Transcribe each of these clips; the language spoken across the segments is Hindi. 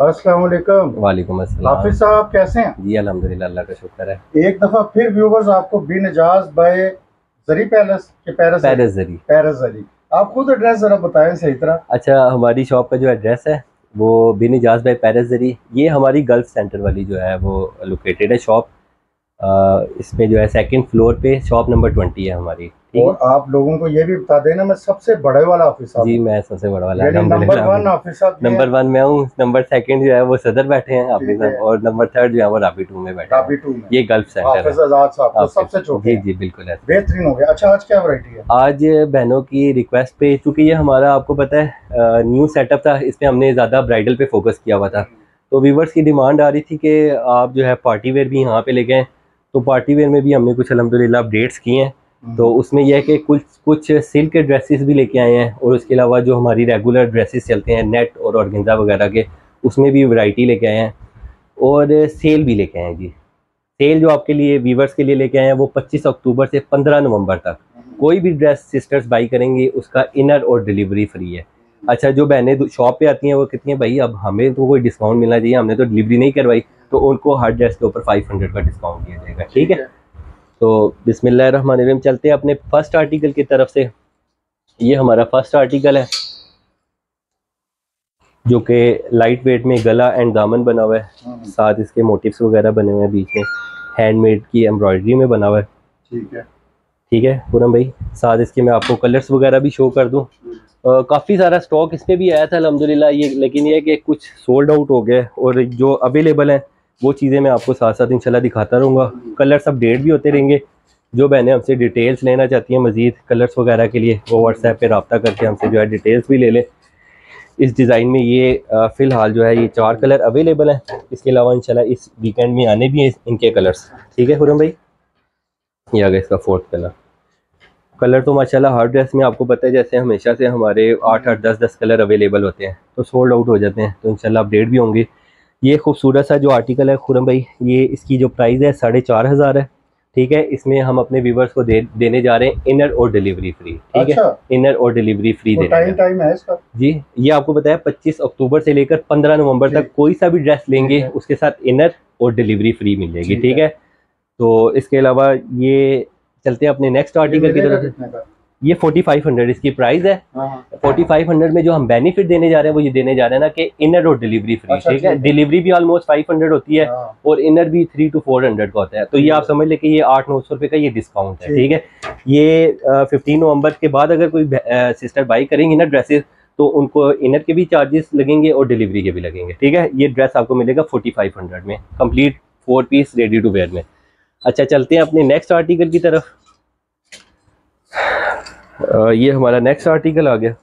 अस्सलाम वालेकुम। अस्सलाम। हाफिज साहब कैसे हैं? जी अल्हम्दुलिल्लाह अल्लाह का शुक्र है। एक दफ़ा फिर व्यूवर्स आपको बिन बाय जरी पैलेस के पैरस पैरिस जरी। पैरस जरी। आप खुद एड्रेस जरा बताएँ सही तरह। अच्छा हमारी शॉप का जो एड्रेस है वो बिन इजाज बाई पैरिस जरी। ये हमारी गल्फ सेंटर वाली जो है वो लोकेटेड है शॉप इसमें जो है सेकेंड फ्लोर पे शॉप नंबर ट्वेंटी है हमारी। और आप लोगों को ये भी बता देना मैं सबसे बड़े वाला ऑफ़िस जी मैं सबसे बड़ा वाला number one office number one में हूँ नंबर सेकंड जो है वो सदर बैठे हैं ऑफ़िस और नंबर थर्ड जो है वो राबी टू में बैठे राबी टू में। ये गल्फ सेंटर है। सबसे छोटे जी जी बिल्कुल बेहतरीन हो गया अच्छा आज क्या वरायटी है? आज बहनों की रिक्वेस्ट पे चूँकि ये हमारा आपको पता है न्यू सेटअप था इसमें हमने ज़्यादा ब्राइडल पे फोकस किया हुआ था। तो व्यूवर्स की डिमांड आ रही थी कि आप जो है पार्टी वेयर भी यहाँ पे ले गए तो पार्टी वेयर में भी हमने कुछ अलहमदिल्ला अपडेट्स किए हैं। तो हम्म। उसमें यह है कि कुछ कुछ सिल्क के ड्रेसेस भी लेके आए हैं और उसके अलावा जो हमारी रेगुलर ड्रेसेस चलते हैं नेट और ऑर्गेंजा वगैरह के उसमें भी वैरायटी लेके आए हैं और सेल भी लेके आए हैं जी। सेल जो आपके लिए वीवर्स के लिए लेके आए हैं वो 25 अक्टूबर से 15 नवंबर तक। कोई भी ड्रेस सिस्टर्स बाई करेंगे उसका इनर और डिलीवरी फ्री है। अच्छा जो बहनें शॉप पे आती हैं वो कहती हैं भाई अब हमें तो कोई डिस्काउंट मिलना चाहिए हमने तो डिलीवरी नहीं करवाई। तो उनको हर ड्रेस के ऊपर फाइव हंड्रेड का डिस्काउंट दिया जाएगा ठीक है। तो बिसमिल्लाम चलते हैं अपने फ़र्स्ट आर्टिकल की तरफ़ से। ये हमारा फ़र्स्ट आर्टिकल है जो कि लाइट वेट में गला एंड दामन बना हुआ है। हाँ। साथ इसके मोटिव्स वगैरह बने हुए हैं बीच में। हैंडमेड की एम्ब्रॉयडरी में बना हुआ है। ठीक है। ठीक है पूनम भाई साथ इसके मैं आपको कलर्स वगैरह भी शो कर दूँ। काफ़ी सारा स्टॉक इसमें भी आया था अलहमदिल्ला ये लेकिन ये कि कुछ सोल्ड आउट हो गया और जो अवेलेबल है वो चीज़ें मैं आपको साथ साथ इंशाल्लाह दिखाता रहूँगा। कलर्स अपडेट भी होते रहेंगे। जो बहनें हमसे डिटेल्स लेना चाहती हैं मज़ीद कलर्स वगैरह के लिए, वो व्हाट्सएप पर रबता करके हमसे जो है डिटेल्स भी ले लें। इस डिज़ाइन में ये फ़िलहाल जो है ये चार कलर अवेलेबल हैं। इसके अलावा इंशाल्लाह इस वीकेंड में आने भी हैं इनके कलर्स। ठीक है खुरम भाई? ये आ गया इसका फोर्थ कलर कलर तो माशाल्लाह हर ड्रेस में आपको पता है, जैसे हमेशा से हमारे आठ आठ, दस दस कलर अवेलेबल होते हैं। तो सोल्ड आउट हो जाते हैं। तो इंशाल्लाह अपडेट भी होंगे। ये खूबसूरत सा जो आर्टिकल है खुरम भाई ये इसकी जो प्राइस है साढ़े चार हज़ार है ठीक है? इसमें हम अपने व्यूवर्स को दे, देने जा रहे हैं इनर और डिलीवरी फ्री ठीक अच्छा? है इनर और डिलीवरी फ्री दे टाइम टाइम है। इसका? जी ये आपको बताया 25 अक्टूबर से लेकर 15 नवंबर तक कोई सा भी ड्रेस लेंगे उसके साथ इनर और डिलीवरी फ्री मिल जाएगी ठीक है। तो इसके अलावा ये चलते हैं अपने नेक्स्ट आर्टिकल की तरफ़ ये फोर्टी फाइव हंड्रेड इसकी प्राइस है। फोर्टी फाइव हंड्रेड में जो हम बेनिफिट देने जा रहे हैं वो ये देने जा रहे हैं ना कि इनर और डिलीवरी फ्री अच्छा, ठीक है? डिलीवरी भी ऑलमोस्ट फाइव हंड्रेड होती है हाँ। और इनर भी थ्री टू फोर हंड्रेड का होता है। तो ये आप समझ ले कि ये आठ नौ सौ रुपए का ये डिस्काउंट है ठीक है। ये फिफ्टीन नवंबर के बाद अगर कोई सिस्टर बाई करेंगी ना ड्रेसेस तो उनको इनर के भी चार्जेस लगेंगे और डिलीवरी के भी लगेंगे ठीक है? ये ड्रेस आपको मिलेगा फोर्टी फाइव हंड्रेड में complete four piece ready to wear में। अच्छा चलते हैं अपने नेक्स्ट आर्टिकल की तरफ़। ये हमारा नेक्स्ट आर्टिकल आ गया।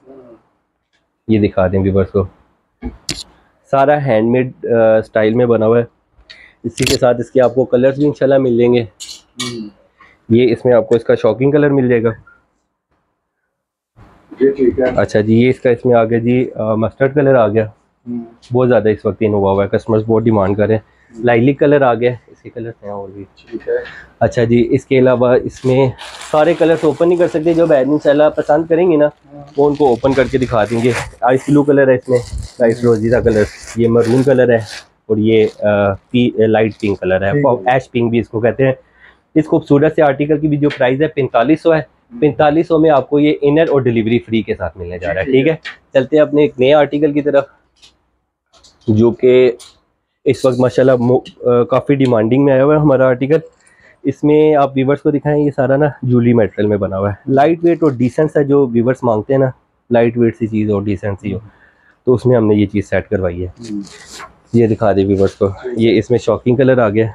ये दिखा दें व्यूवर्स को। सारा हैंडमेड स्टाइल में बना हुआ है। इसी के साथ इसके आपको कलर्स भी इंशाल्लाह मिल जाएँगे। ये इसमें आपको इसका शॉकिंग कलर मिल जाएगा। ये ठीक है। अच्छा जी ये इसका इसमें आ गया जी मस्टर्ड कलर आ गया। हम्म। बहुत ज़्यादा इस वक्त इन हुआ हुआ है। कस्टमर्स बहुत डिमांड कर रहे हैं। लाइलिक कलर आ गया। इसके कलर हैं और भी। ठीक है। अच्छा जी इसके अलावा इसमें सारे कलर्स ओपन नहीं कर सकते जो बहन सैला पसंद करेंगे ना वो उनको ओपन करके दिखा देंगे। आइस ब्लू कलर है इसमें आइस रोजीदा कलर ये मरून कलर है और ये आ, पी लाइट पिंक कलर है। एश पिंक भी इसको कहते हैं। इस खूबसूरत से आर्टिकल की भी जो प्राइस है पैंतालीस सौ है। पैंतालीस सौ में आपको ये इनर और डिलीवरी फ्री के साथ मिलने जा रहा है ठीक है? चलते हैं अपने एक नए आर्टिकल की तरफ़ जो कि इस वक्त माशाल्लाह काफ़ी डिमांडिंग में आया हुआ है हमारा आर्टिकल इसमें आप वीवर्स को दिखाएँ ये सारा ना जूली मेटेरियल में बना हुआ है। लाइट वेट और डिसेंट सा जो वीवर्स मांगते हैं ना लाइट वेट सी चीज़ और डिसेंट सी हो तो उसमें हमने ये चीज़ सेट करवाई है। ये दिखा दे वीवर्स को। ये इसमें शॉकिंग कलर आ गया।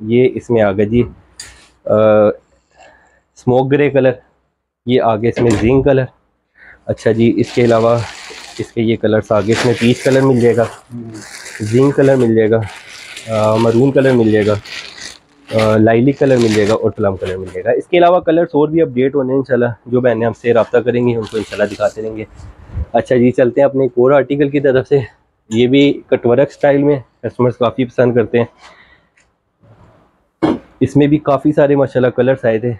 ये इसमें आ गया जी स्मोक ग्रे कलर ये आ गया इसमें जिंक कलर अच्छा जी इसके अलावा इसके ये कलर्स आगे, इसमें पीच कलर मिल जाएगा जिंक कलर मिल जाएगा मरून कलर मिल जाएगा लाइलिक कलर मिल जाएगा और प्लम कलर मिल जाएगा। इसके अलावा कलर्स और भी अपडेट होने इंशाल्लाह, जो बहनें हमसे रब्ता करेंगी, उनको इंशाल्लाह दिखाते रहेंगे। अच्छा जी, चलते हैं अपने एक और आर्टिकल की तरफ़ से। ये भी कटवर्क स्टाइल में कस्टमर्स काफ़ी पसंद करते हैं। इसमें भी काफ़ी सारे माशाल्लाह कलर्स आए थे।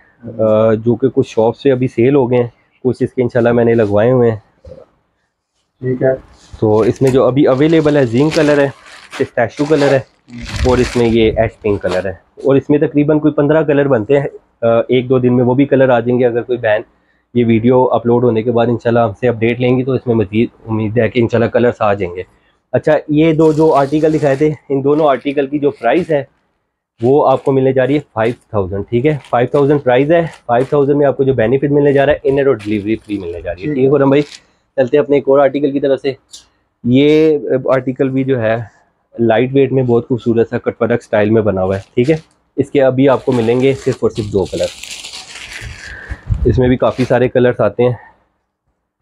जो कि कुछ शॉप से अभी सेल हो गए हैं, कुछ इसके इंशाल्लाह मैंने लगवाए हुए हैं। ठीक है। तो इसमें जो अभी अवेलेबल है जिंक कलर है पिस्ताशू कलर है और इसमें ये एच पिंक कलर है। और इसमें तकरीबन कोई पंद्रह कलर बनते हैं। एक दो दिन में वो भी कलर आ जाएँगे अगर कोई बैन ये वीडियो अपलोड होने के बाद इंशाल्लाह हमसे अपडेट लेंगी तो इसमें मजीद उम्मीद है कि इंशाल्लाह कलर्स आ जाएँगे। अच्छा ये दो जो आर्टिकल दिखाए थे इन दोनों आर्टिकल की जो प्राइस है वो आपको मिलने जा रही है फाइव थाउज़ेंड ठीक है? फाइव थाउज़ेंड प्राइस है फाइव थाउज़ेंड में आपको जो बेनिफिट मिलने जा रहा है इनर और डिलीवरी फ्री मिलने जा रही है ठीक है खुरम भाई? चलते हैं अपने एक और आर्टिकल की तरफ़ से। ये आर्टिकल भी जो है लाइट वेट में बहुत खूबसूरत सा कटवर्क स्टाइल में बना हुआ है ठीक है? इसके अभी आपको मिलेंगे सिर्फ़ और सिर्फ़ दो कलर इसमें भी काफ़ी सारे कलर्स आते हैं।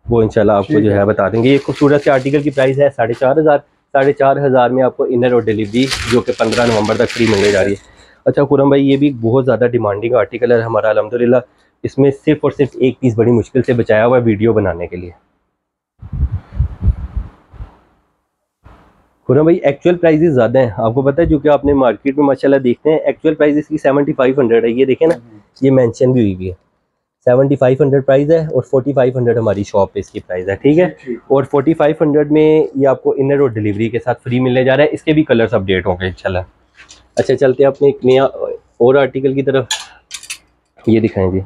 वो इंशाल्लाह आपको जो है बता देंगे। ये खूबसूरत से आर्टिकल की प्राइस है साढ़े चार हज़ार साढ़े चार हज़ार में आपको इनर और डिलीवरी जो कि पंद्रह नवंबर तक फ्री मिलने जा रही है। अच्छा खुरम भाई ये भी बहुत ज़्यादा डिमांडिंग आर्टिकल है हमारा अलहमदिल्ला इसमें सिर्फ़ और सिर्फ़ एक पीस बड़ी मुश्किल से बचाया हुआ है वीडियो बनाने के लिए। खुरम भाई एक्चुअल प्राइजेस ज़्यादा हैं। आपको पता है जो कि आपने मार्केट में माशाल्लाह देखते हैं एक्चुअल प्राइस इसकी सेवेंटी फाइव हंड्रेड है। ये देखें ना ये मेंशन भी हुई हुई है। सेवेंटी फाइव हंड्रेड प्राइस है और फोर्टी फाइव हंड्रेड हमारी शॉप पे इसकी प्राइस है ठीक है? और फोर्टी फाइव हंड्रेड में ये आपको इनर और डिलीवरी के साथ फ्री मिलने जा रहा है। इसके भी कलर्स अपडेट होंगे इंशाल्लाह। अच्छा चलते हैं अपने एक नया और आर्टिकल की तरफ़। ये दिखाएँ जी।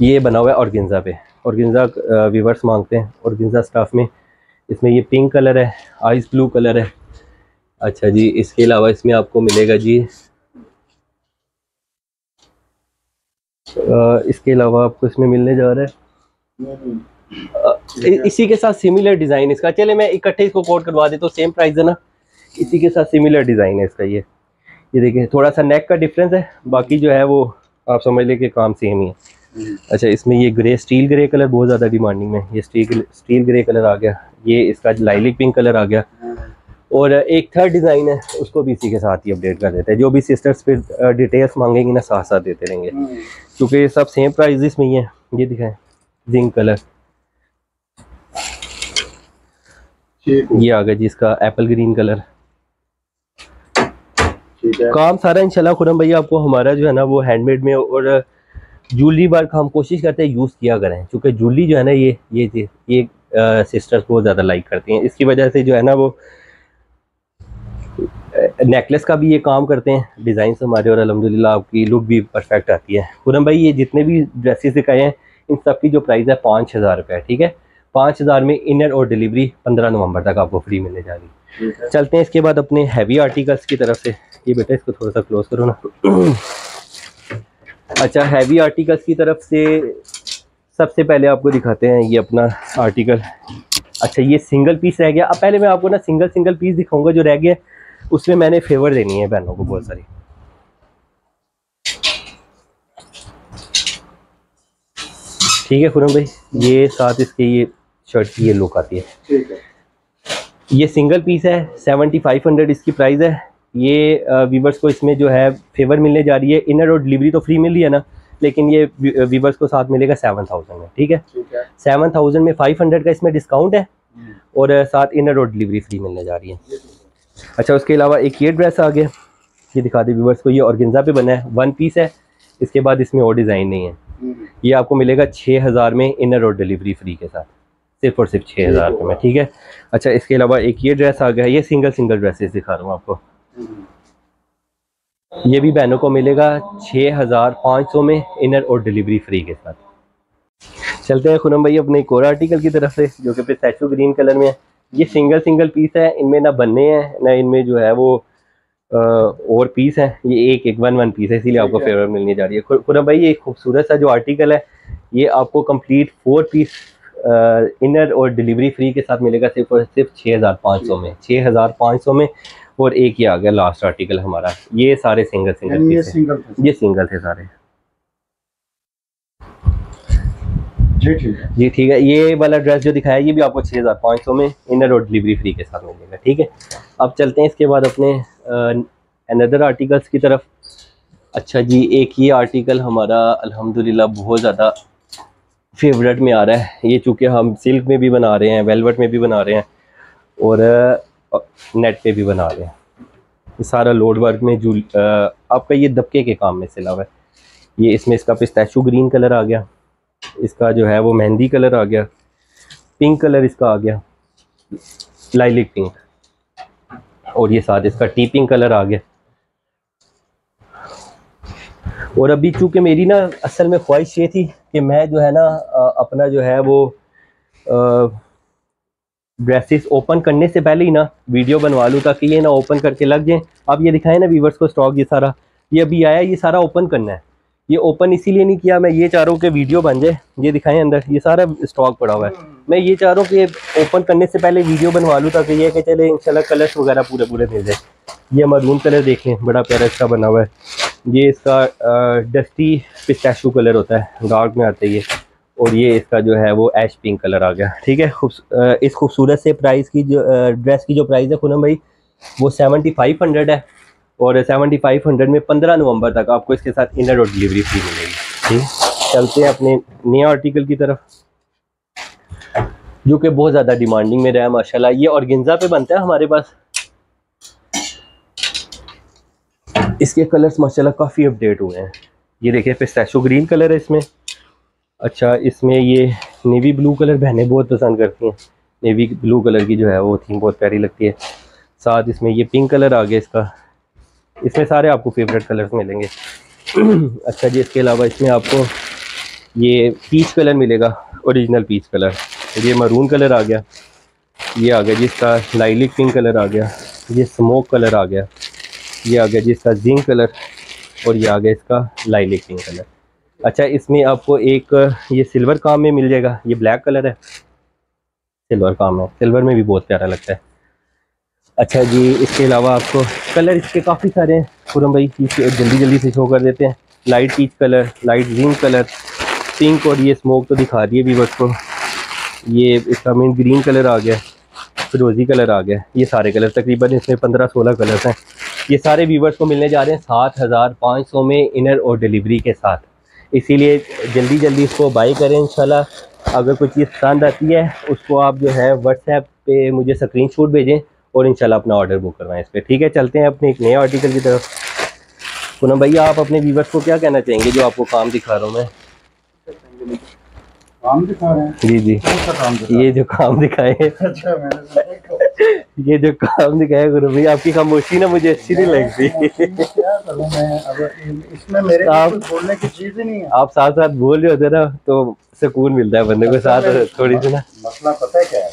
ये बना हुआ है ऑर्गेंजा पे। ऑर्गेंजा वीवर्स मांगते हैं ऑर्गेंजा स्टाफ में इसमें ये पिंक कलर है आइस ब्लू कलर है। अच्छा जी, इसके अलावा इसमें आपको मिलेगा जी इसके अलावा आपको इसमें मिलने जा रहा है। इसी के साथ सिमिलर डिज़ाइन इसका। चले मैं इकट्ठे इसको कोड करवा देता हूँ सेम प्राइस है ना? इसी के साथ सिमिलर डिज़ाइन है इसका ये। ये देखिए, थोड़ा सा नेक का डिफरेंस है, बाकी जो है वो आप समझ लें कि काम सेम ही है। अच्छा इसमें ये ग्रे स्टील ग्रे कलर बहुत ज़्यादा डिमांडिंग में। ये स्टील स्टील ग्रे कलर आ गया। ये इसका लाइलिक पिंक कलर आ गया। और एक थर्ड डिज़ाइन है उसको भी इसी के साथ ही अपडेट कर देते हैं। जो भी सिस्टर्स फिर डिटेल्स मांगेंगे ना साथ साथ देते रहेंगे। क्योंकि सब सेम प्राइजेस में ही है। ये दिखाएँ जिंक कलर ये आ गया जी इसका एप्पल ग्रीन कलर काम सारा इंशाल्लाह खुरम भैया आपको हमारा जो है ना वो हैंडमेड में और जूलरी वर्क हम कोशिश करते हैं यूज़ किया करें क्योंकि जूलरी जो है ना ये ये ये सिस्टर्स बहुत ज़्यादा लाइक करती हैं। इसकी वजह से जो है ना वो नेकलेस का भी ये काम करते हैं डिज़ाइन हमारे और अलहमदिल्ला आपकी लुक भी परफेक्ट आती है। पूनम भाई ये जितने भी ड्रेसेस दिखाए हैं इन सब की जो प्राइस है पाँच हज़ार रुपये ठीक है? पाँच हज़ार में इनर और डिलीवरी पंद्रह नवंबर तक आपको फ्री मिलने जा रही है। चलते हैं इसके बाद अपने हैवी आर्टिकल्स की तरफ़ से। ये बेटा इसको थोड़ा सा क्लोज करो ना। अच्छा हैवी आर्टिकल्स की तरफ़ से सबसे पहले आपको दिखाते हैं ये अपना आर्टिकल अच्छा ये सिंगल पीस रह गया। अब पहले मैं आपको ना सिंगल सिंगल पीस दिखाऊँगा जो रह गया उसमें मैंने फेवर देनी है बहनों को बहुत सारी। ठीक है खुरम भाई? ये साथ इसके ये शर्ट की ये लुक आती है। ठीक है। ये सिंगल पीस है सेवेंटी फाइव हंड्रेड इसकी प्राइस है। ये वीवर्स को इसमें जो है फेवर मिलने जा रही है। इनर और डिलीवरी तो फ्री मिल रही है ना लेकिन ये वीवर्स को साथ मिलेगा सेवन थाउज़ेंड में ठीक है? सेवन थाउज़ेंड में फाइव हंड्रेड का इसमें डिस्काउंट है हम्म। और साथ इनर और डिलीवरी फ्री मिलने जा रही है। अच्छा उसके अलावा एक ये ड्रेस आ गया। ये दिखा दी व्यूवर्स को ये ऑर्गेन्जा पे बना है। वन पीस है। इसके बाद इसमें और डिज़ाइन नहीं है। ये आपको मिलेगा छः हज़ार में इनर और डिलीवरी फ्री के साथ। सिर्फ़ और सिर्फ़ छः हज़ार रुपये में ठीक है? अच्छा इसके अलावा एक ये ड्रेस आ गया ये सिंगल सिंगल ड्रेसेस दिखा रहा हूँ आपको। ये भी बहनों को मिलेगा छः हज़ार पाँच सौ में इनर और डिलीवरी फ्री के साथ। चलते हैं खुनम भाई अपने एक और आर्टिकल की तरफ़ से जो कि पिस्टैचू ग्रीन कलर में है। ये सिंगल सिंगल पीस है इनमें ना बनने हैं ना इनमें जो है वो आ, और पीस है। ये एक एक वन वन पीस है इसीलिए आपको फेवर मिलने जा रही है। खुरा भाई ये खूबसूरत सा जो आर्टिकल है ये आपको कंप्लीट फोर पीस इनर और डिलीवरी फ्री के साथ मिलेगा सिर्फ़ और सिर्फ़ छः हज़ार पाँच सौ में। छः हज़ार पाँच सौ में और एक ही आ गया लास्ट आर्टिकल हमारा। ये सारे सिंगल सिंगल पीस ये सिंगल थे। सारे। जी ठीक है। जी ठीक है। ये वाला ड्रेस जो दिखाया ये भी आपको छः हज़ार पाँच सौ में इनर और डिलीवरी फ्री के साथ मिलेगा ठीक है? अब चलते हैं इसके बाद अपने अनदर आर्टिकल्स की तरफ़। अच्छा जी एक ये आर्टिकल हमारा अल्हम्दुलिल्लाह बहुत ज़्यादा फेवरेट में आ रहा है। ये चूँकि हम सिल्क में भी बना रहे हैं वेलवेट में भी बना रहे हैं। और नेट पे भी बना रहे हैं। ये सारा लोड वर्क में जो आपका ये दबके के काम में सिला हुआ है। ये इसमें इसका पिस्ताशू ग्रीन कलर आ गया। इसका जो है वो मेहंदी कलर आ गया। पिंक कलर इसका आ गया। लाइलिक पिंक और ये साथ इसका टीपिंग कलर आ गया। और अभी चूँकि मेरी ना असल में ख्वाहिश ये थी कि मैं जो है ना अपना जो है वो ड्रेसेस ओपन करने से पहले ही ना, वीडियो बनवा लूँ ताकि ये ना ओपन करके लग जाए। अब ये दिखाएँ ना व्यूवर्स को स्टॉक ये सारा। ये अभी आया, ये सारा ओपन करना है। ये ओपन इसीलिए नहीं किया, मैं ये चाह रहा हूँ कि वीडियो बन जाए। ये दिखाएँ अंदर, ये सारा स्टॉक पड़ा हुआ है। मैं ये चाह रहा हूँ कि ओपन करने से पहले वीडियो बनवा लूँ ताकि ये कि चले, इंशाल्लाह कलर्स वगैरह पूरे पूरे मिल जाए। ये मरून कलर देखें बड़ा प्यारा इसका बना हुआ है। ये इसका डस्टी पिस्टैशू कलर होता है डार्क में आता है ये। और ये इसका जो है वो एश पिंक कलर आ गया। ठीक है? इस खूबसूरत से प्राइस की जो ड्रेस की जो प्राइस है खुनम भाई, वो सेवेंटी फाइव हंड्रेड है और सेवेंटी फाइव हंड्रेड में पंद्रह नवंबर तक आपको इसके साथ इनर और डिलीवरी फ्री मिलेगी। ठीक? चलते हैं अपने नए आर्टिकल की तरफ़, जो कि बहुत ज़्यादा डिमांडिंग में रहा माशाल्लाह। ये ऑर्गेन्जा पे बनता है हमारे पास। इसके कलर्स माशाल्लाह काफ़ी अपडेट हुए हैं। ये देखिए, पिस्ताशो ग्रीन कलर है इसमें। अच्छा इसमें ये नेवी ब्लू कलर बहनें बहुत पसंद करती हैं। नेवी ब्लू कलर की जो है वो थीम बहुत प्यारी लगती है। साथ इसमें ये पिंक कलर आ गया इसका। इसमें सारे आपको फेवरेट कलर्स मिलेंगे। अच्छा जी, इसके अलावा इसमें आपको ये पीच कलर मिलेगा ओरिजिनल पीच कलर ये मरून कलर आ गया। ये आ गया जिसका लाइलिक पिंक कलर आ गया। ये स्मोक कलर आ गया। ये आ गया जी इसका जिंक कलर और ये आ गया इसका लाइलिक पिंक कलर अच्छा इसमें आपको एक, ये सिल्वर काम में मिल जाएगा। ये ब्लैक कलर है। सिल्वर काम है। सिल्वर में भी बहुत प्यारा लगता है। अच्छा जी, इसके अलावा आपको कलर इसके काफ़ी सारे हैं। पूरम भाई जल्दी जल्दी से शो कर देते हैं। Light peach colour light zinc colour pink और ये स्मोक तो दिखा दिए वीवर्स को। ये इसका मीन ग्रीन कलर आ गया। फिरोजी कलर आ गया। ये सारे कलर तकरीबन इसमें पंद्रह, सोलह कलर्स हैं। ये सारे व्यूवर्स को मिलने जा रहे हैं सात हज़ार पाँच सौ में इनर और डिलीवरी के साथ। इसीलिए जल्दी जल्दी इसको बाई करें इंशाल्लाह। अगर कोई चीज़ पसंद आती है, उसको आप जो है व्हाट्सएप पे मुझे स्क्रीन शॉट भेजें और इंशाल्लाह अपना ऑर्डर बुक करवाएँ इस पर ठीक है, चलते हैं अपने एक नए आर्टिकल की तरफ़। पूनम भैया, आप अपने व्यूवर्स को क्या कहना चाहेंगे जो आपको काम दिखा रहा हूँ मैं? काम दिखा रहे हैं। जी जी। काम ये जो काम दिखाए अच्छा मैंने ये जो काम दिखाए गुरु भाई आपकी खामोशी ना मुझे अच्छी नहीं लगती। इसमें मेरे आप बोलने की चीज़ ही नहीं है। आप साथ साथ बोल रहे होते ना तो सुकून मिलता है बंदे को साथ थोड़ी सी ना। मसला पता है क्या है?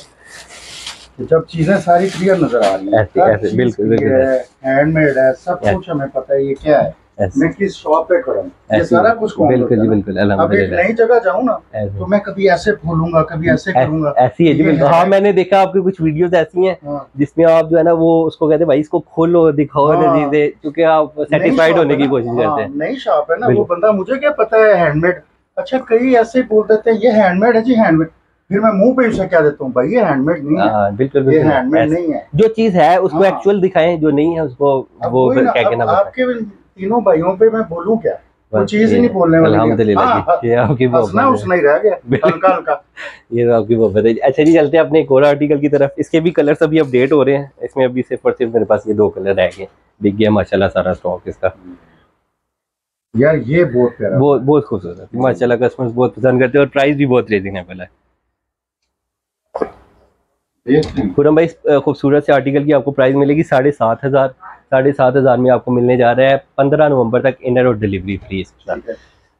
जब चीज़ें सारी क्लियर नज़र आ रही हैं बिल्कुल हैंडमेड है सब कुछ हमें पता है ये क्या है। मैं किस शॉप पे खड़ा ये सारा कुछ बिल्कुल जी बिल्कुल अब एक नई जगह जाऊँ ना तो मैं कभी ऐसे खोलूँगा कभी ऐसे करूँगा। ऐसी है जी बिल्कुल। हाँ। मैंने देखा आपकी कुछ वीडियोस ऐसी हैं हाँ। जिसमें आप जो है ना वो उसको कहते हैं भाई इसको खोलो दिखाओ हाँ। क्योंकि आप सेटिस्फाइड होने की कोशिश करते हैं। नई शॉप है ना वो बंदा मुझे क्या पता है हैंडमेड अच्छा कई ऐसे बोल देते हैं ये हैंडमेड है जी हैंडमेड फिर मैं मुँह पे उसे क्या देता हूँ भाई ये हैंडमेड नहीं है। हाँ, बिल्कुल बिल्कुल। ये हैंडमेड नहीं है। जो चीज़ है उसको एक्चुअल दिखाएँ जो नहीं है उसको वो क्या कहना आपके तीनों भाइयों पे मैं बोलूँ क्या? वो चीज़ ही नहीं बोलने वाली हाँ, ये आपकी हंसना उसने ही। रह गया हल्का हल्का। ये तो आपकी वो बताइए अच्छा जी चलते हैं अपने एक और आर्टिकल की तरफ़। इसके भी कलर्स अभी अपडेट हो रहे हैं। इसमें अभी सिर्फ़ और सिर्फ़ मेरे पास ये दो कलर रह गए। बिक गया माशाल्लाह सारा स्टॉक इसका। यार ये बहुत प्यारा। बहुत बहुत खूबसूरत। माशाल्लाह कस्टमर्स बहुत पसंद करते हैं और प्राइस भी बहुत रीजनेबल है खुरम भाई खूबसूरत से आर्टिकल की आपको प्राइस मिलेगी साढ़े सात हज़ार साढ़े सात हज़ार में आपको मिलने जा रहा है पंद्रह नवंबर तक इनर और डिलीवरी फ्री इसके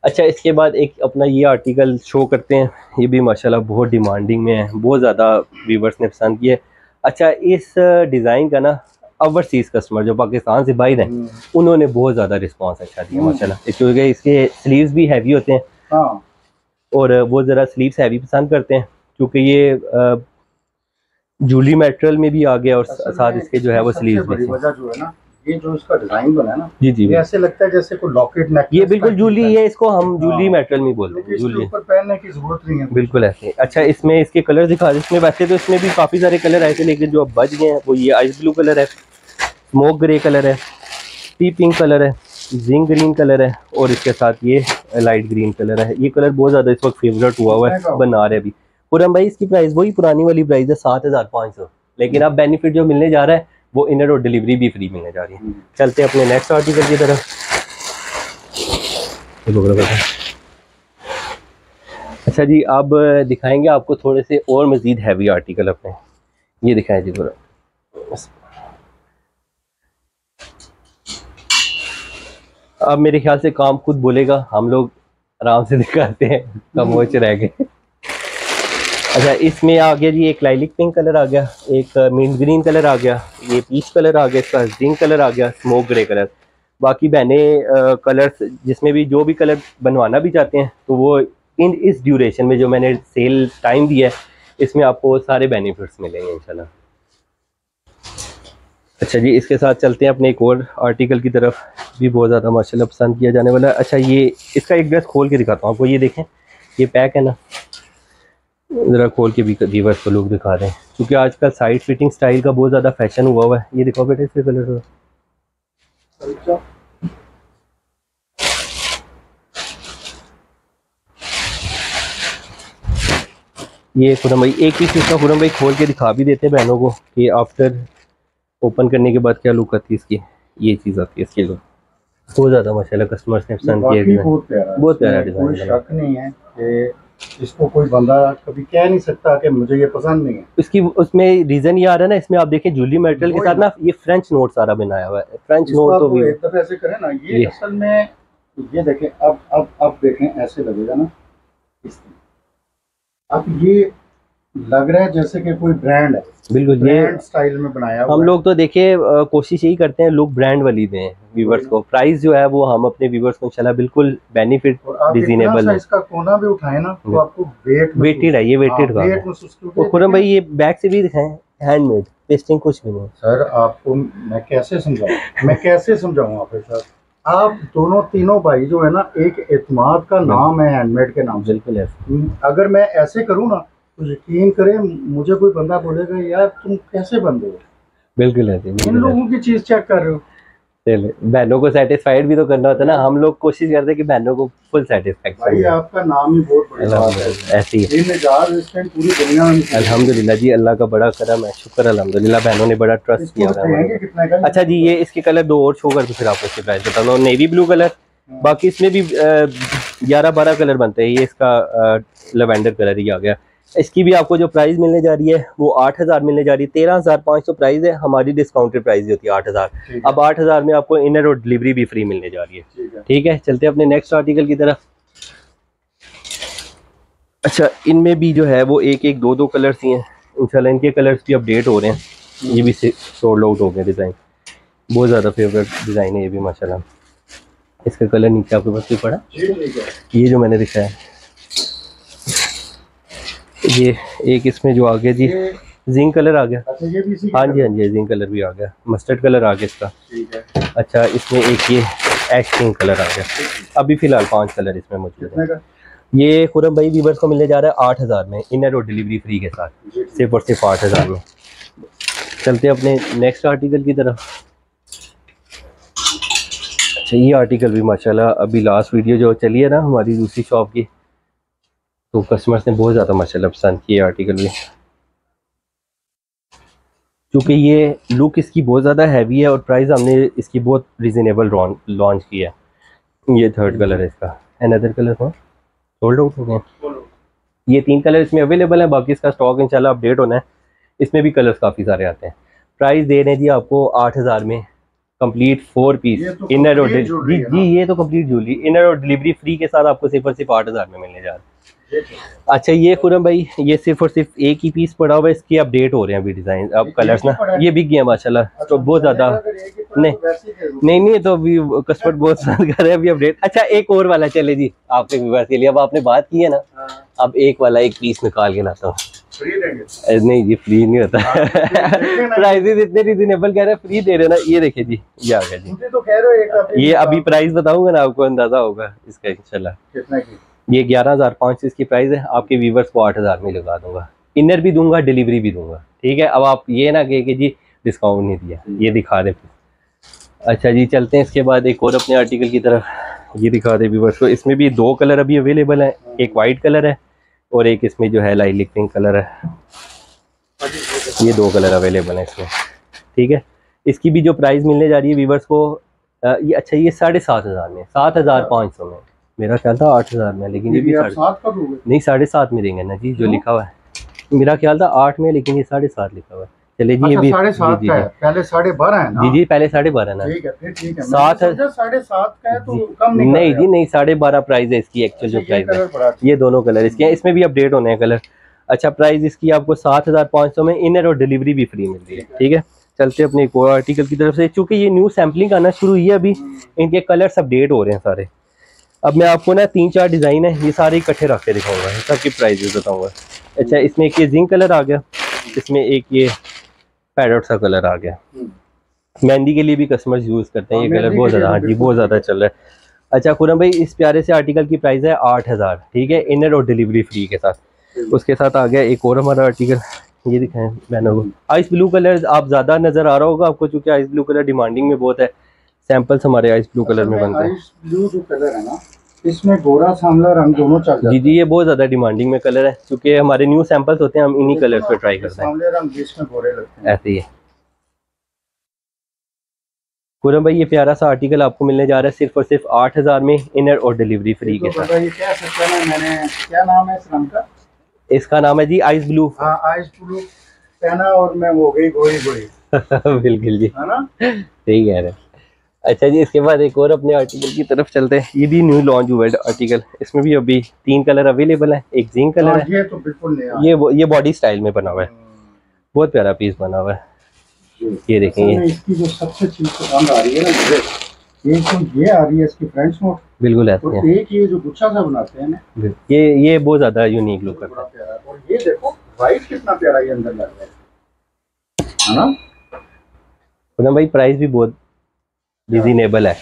अच्छा इसके बाद एक अपना ये आर्टिकल शो करते हैं ये भी माशाल्लाह बहुत डिमांडिंग में है बहुत ज़्यादा व्यूवर्स ने पसंद किया अच्छा इस डिज़ाइन का ना ओवरसीज़ कस्टमर जो पाकिस्तान से बाहर हैं हम्म। उन्होंने बहुत ज़्यादा रिस्पॉन्स अच्छा दिया हम्म। माशाल्लाह क्योंकि इसके स्लीव्स भी हैवी होते हैं हाँ। और वो ज़रा स्लीव्स हैवी पसंद करते हैं क्योंकि ये जूली मेटेरियल में भी आ गया और साथ इसके जो है वो स्लीव वजह जो है ना ये जो इसका डिज़ाइन बना है ना जी जी ये ऐसे लगता है जैसे कोई लॉकेट नेक ये बिल्कुल जूली है। इसको हम जूली मेटेरियल में बोलते हैं जूली। ऊपर पहनने की ज़रूरत नहीं है। बिल्कुल ऐसे। अच्छा इसमें इसके कलर दिखा रहे इसमें वैसे तो इसमें भी काफ़ी सारे कलर आए थे लेकिन जो अब बच गए हैं वो ये आइस ब्लू कलर है स्मोक ग्रे कलर है टी पिंक कलर है जिंक ग्रीन कलर है और इसके साथ ये लाइट ग्रीन कलर है। ये कलर बहुत ज़्यादा इस वक्त फेवरेट हुआ हुआ है बना रहे अभी। पूरा भाई इसकी प्राइस वही पुरानी वाली प्राइस है सात हज़ार पाँच सौ। लेकिन अब बेनिफिट जो मिलने जा रहा है वो इनर और डिलीवरी भी फ्री मिलने जा रही है। चलते अपने नेक्स्ट आर्टिकल की तरफ़। अच्छा जी अब दिखाएँगे आपको थोड़े से और मज़ीद हैवी आर्टिकल अपने। ये दिखाए जी थोड़ा। अब मेरे ख्याल से काम खुद बोलेगा हम लोग आराम से दिखाते हैं कम वो रह गए अच्छा इसमें आ गया जी एक लाइलिक पिंक कलर आ गया, एक मिंट ग्रीन कलर आ गया, ये पीच कलर आ गया, इसका ग्रीन कलर आ गया स्मोक ग्रे कलर बाकी बहने कलर्स जिसमें भी जो भी कलर बनवाना भी चाहते हैं तो वो इन इस ड्यूरेशन में जो मैंने सेल टाइम दिया है, इसमें आपको सारे बेनिफिट्स मिलेंगे इंशाल्लाह। अच्छा जी, इसके साथ चलते हैं अपने एक और आर्टिकल की तरफ़, भी बहुत ज़्यादा माशाल्लाह पसंद किया जाने वाला अच्छा ये, इसका एक ड्रेस खोल के दिखाता हूँ आपको, ये देखें, ये पैक है ना ज़रा खोल के भी व्यूवर्स को लोग दिखा हैं क्योंकि आजकल साइड फिटिंग स्टाइल का बहुत ज़्यादा फ़ैशन हुआ हुआ है। ये दिखाओ बेटे इसके कलर ये खुरम भाई एक पीस इसका खुरम भाई खोल के दिखा भी देते हैं बहनों को कि आफ्टर ओपन करने के बाद क्या लुक आती है इसकी। ये चीज़ आती है इसकी लुक बहुत ज़्यादा माशाल्लाह कस्टमर्स ने पसंद किया बहुत प्यारा बहुत प्यारा डिज़ाइन शक नहीं है कि इसको कोई बंदा कभी कह नहीं सकता कि मुझे ये पसंद नहीं है। इसकी उसमें रीजन ये आ रहा है ना इसमें आप देखें जूली मेटल के साथ ना ये फ्रेंच नोट सारा बनाया हुआ है। फ्रेंच नोट तो भी एक दफे ऐसे करें ना ये, ये। असल में ये देखें अब अब अब देखें ऐसे लगेगा ना इस अब ये लग रहा है जैसे कि कोई ब्रांड है। बिल्कुल ये स्टाइल में बनाया हम लोग तो देखिए कोशिश यही करते हैं लुक ब्रांड वाली दें व्यूवर्स को। प्राइस जो है वो हम अपने व्यूवर्स को इंशाल्लाह बिल्कुल बेनिफिट सा है। इसका कोना भी उठाए ना तो आपको वेट वेटेड है ये वेटेड का और खुरम भाई ये बैक से भी दिखाएँ हैंडमेड पेस्टिंग कुछ भी नहीं। सर आपको मैं कैसे समझाऊं? मैं कैसे समझाऊं आप सर आप दोनों तीनों भाई जो है ना एक एतमाद का नाम है हैंडमेड के नाम बिल्कुल है अगर मैं ऐसे करूँ ना तो यकीन करें मुझे कोई बंदा बोलेगा यार तुम कैसे बंदे हो बिल्कुल है जी, इन लोगों की चीज़ चेक कर रहे हो? चलिए बहनों को सेटिस्फाइड भी तो करना होता है ना। हम लोग कोशिश करते हैं कि बहनों को फुल भाई आपका नाम ही बहुत बड़ी है। ऐसी है। पूरी दुनिया में अल्हम्दुलिल्लाह जी अल्लाह का बड़ा करम है शुक्र अल्हम्दुलिल्लाह। बहनों ने बड़ा ट्रस्ट किया है का अच्छा जी ये इसके कलर दो और शो कर फिर आपको इसके प्राइस बता दो नेवी ब्लू कलर बाकी इसमें भी ग्यारह बारह कलर बनते हैं। ये इसका लेवेंडर कलर ही आ गया। इसकी भी आपको जो प्राइस मिलने जा रही है वो आठ हज़ार मिलने जा रही है। तेरह हज़ार पाँच सौ प्राइस है हमारी डिस्काउंटेड प्राइस होती है आठ हज़ार। है, अब आठ हज़ार में आपको इनर और डिलीवरी भी फ्री मिलने जा रही है। ठीक है। है चलते हैं अपने नेक्स्ट आर्टिकल की तरफ़। अच्छा इनमें भी जो है वो एक एक दो दो कलर्स ही हैं। इंशाल्लाह इनके कलर्स भी अपडेट हो रहे हैं। ये भी सोल्ड आउट हो गए डिज़ाइन बहुत ज़्यादा फेवरेट डिज़ाइन है ये भी माशाल्लाह। इसका कलर नीचे आपके पास भी पड़ा? है। ये जो मैंने दिखाया। ये एक इसमें जो आ गया जी जिंक कलर आ गया। अच्छा हाँ जी हाँ जी जिंक कलर भी आ गया। मस्टर्ड कलर आ गया इसका। ठीक है। अच्छा इसमें एक ये एश पिंक कलर आ गया। अभी फ़िलहाल पाँच कलर इसमें मौजूद है। ये खुरम भाई वीवर्स को मिलने जा रहा है आठ हज़ार में इनर और डिलीवरी फ्री के साथ। सिर्फ़ और सिर्फ़ आठ हज़ार में। चलते हैं अपने नेक्स्ट आर्टिकल की तरफ़। अच्छा ये आर्टिकल भी माशाल्लाह अभी लास्ट वीडियो जो चली है ना हमारी दूसरी शॉप की तो कस्टमर्स ने बहुत ज़्यादा माशाल्लाह पसंद किया आर्टिकल भी क्योंकि ये लुक इसकी बहुत ज़्यादा हैवी है और प्राइस हमने इसकी बहुत रिजनेबल लॉन्च किया है। ये थर्ड कलर है इसका। एंड अदर कलर कौन? सोल्ड आउट हो गए ये तीन कलर इसमें अवेलेबल है बाकी इसका स्टॉक इंशाल्लाह अपडेट होना है। इसमें भी कलर्स काफ़ी सारे आते हैं। प्राइस दे रहे हैं जी आपको आठ हज़ार में। कंप्लीट फोर पीस इनर और जी जी ये तो कंप्लीट ज्वेलरी इनर और डिलीवरी फ्री के साथ आपको सिर्फ़ और सिर्फ़ आठ हज़ार में मिलने जा रहा है है। अच्छा ये खुरम भाई ये सिर्फ़ और सिर्फ़ एक ही पीस पड़ा हुआ है इसके अपडेट हो रहे हैं अभी डिज़ाइन अब कलर्स ना ये बिक हैं माशाल्लाह। अच्छा, तो बहुत ज़्यादा ही नहीं। ही। नहीं नहीं तो अभी कस्टमर बहुत पसंद कर रहे हैं अभी अपडेट अच्छा एक और वाला चले जी आपके व्यूअर्स के लिए। अब आपने बात की है ना हाँ, अब एक वाला एक पीस निकाल के लाता हूँ। नहीं ये फ्री नहीं होता। हाँ, देखें ना। प्राइसेस इतने रिजनेबल कह रहे हैं फ्री दे रहे ना। ये देखिए जी ये आ गया जी। तो कह रहे हो ये अभी प्राइस बताऊँगा ना आपको अंदाज़ा होगा इसका इंशाल्लाह। कितने की? ये ग्यारह हज़ार पाँच सौ इसकी प्राइस है, आपके व्यूवर्स को आठ हज़ार में लगा दूँगा। इनर भी दूँगा डिलीवरी भी दूँगा। ठीक है? अब आप ये ना कहे कि जी डिस्काउंट नहीं दिया। ये दिखा दे अच्छा जी, चलते हैं इसके बाद एक और अपने आर्टिकल की तरफ़। ये दिखा दे व्यूवर्स को। इसमें भी दो कलर अभी अवेलेबल है। एक वाइट कलर है और एक इसमें जो है लाइलिक पिंक कलर है। ये दो कलर अवेलेबल है इसमें। ठीक है? इसकी भी जो प्राइस मिलने जा रही है व्यूवर्स को ये अच्छा ये साढ़े सात हज़ार में सात हज़ार पाँच सौ में। मेरा ख्याल था आठ हज़ार में लेकिन ये भी साढ़े नहीं साढ़े सात में देंगे ना जी जो लिखा हुआ है। मेरा ख्याल था आठ में लेकिन ये साढ़े सात लिखा हुआ है। चलिए जी ये अच्छा भी साढ़े सात का है पहले साढ़े बारह है ना? जी जी पहले साढ़े बारह ना। ठीक है फिर ठीक है सात है। साढ़े सात का है तो। कम नहीं नहीं जी नहीं साढ़े बारह प्राइस है इसकी एक्चुअल जो प्राइस है। कलर बड़ा अच्छा। ये दोनों कलर इसके हैं। इसमें भी अपडेट होने हैं कलर अच्छा प्राइस इसकी आपको सात हज़ार पाँच सौ में इनर और डिलीवरी भी फ्री मिल रही है। ठीक है। चलते अपने एक और आर्टिकल की तरफ़ से। चूँकि ये न्यू सैम्पलिंग आना शुरू हुई है अभी इनके कलर्स अपडेट हो रहे हैं सारे। अब मैं आपको ना तीन चार डिज़ाइन है ये सारे इकट्ठे रख के दिखाऊँगा सबकी प्राइस बताऊँगा। अच्छा इसमें एक ये जिंक कलर आ गया इसमें एक ये पैरट सा कलर आ गया। हम्म। मेहंदी के लिए भी कस्टमर्स यूज़ करते हैं ये हाँ, कलर बहुत ज़्यादा हाँ जी बहुत ज़्यादा चल रहा है। अच्छा खुरम भाई इस प्यारे से आर्टिकल की प्राइस है आठ हज़ार ठीक है? इनर और डिलीवरी फ्री के साथ। उसके साथ आ गया एक और हमारा आर्टिकल ये दिखाएँ मैंने को आइस ब्लू कलर आप ज़्यादा नज़र आ रहा होगा आपको क्योंकि आइस ब्लू कलर डिमांडिंग में बहुत है। सैंपल्स हमारे आइस ब्लू कलर में बनते हैं। आइस ब्लू जो कलर है ना इसमें गोरा सांवला रंग दोनों चल जाते जी जी ये बहुत ज़्यादा डिमांडिंग में कलर है क्योंकि हमारे न्यू सैंपल्स होते हैं हम इन्हीं कलर्स पे ट्राई करते हैं। सांवले रंग जिसमें गोरे लगते हैं। ऐसे ही है। पूरम भाई ये प्यारा सा आर्टिकल आपको मिलने जा रहा है सिर्फ़ और सिर्फ़ आठ हज़ार में इनर और डिलीवरी फ्री के साथ। बताइए क्या सकता है? मैंने क्या नाम है इस रंग का? इसका नाम है जी आइस ब्लू हाँ आइस ब्लू पहना और मैं हो गई गोरी गोरी बिल्कुल जी। है ना? सही कह रहे हैं। अच्छा जी इसके बाद एक और अपने आर्टिकल की तरफ़ चलते हैं। ये भी न्यू लॉन्च हुआ है आर्टिकल इसमें भी अभी तीन कलर अवेलेबल है एक जिंक कलर हाँ, है। ये तो बिल्कुल नया ये वो- ये बॉडी स्टाइल में बना हुआ है। बहुत प्यारा पीस बना हुआ है। ये देखें ये में इसकी जो सबसे चीज़ पसंद आ रही है ना एक तो ये आ रही है इसकी नोट बिल्कुल ऐसे और एक ये जो गुच्छा सा बनाते हैं ना ये ये बहुत ज़्यादा यूनिक लुक करता है। और ये देखो व्हाइट कितना प्यारा ये अंदर लग रहा है। है ना? है भाई प्राइस भी बहुत रिजनेबल है।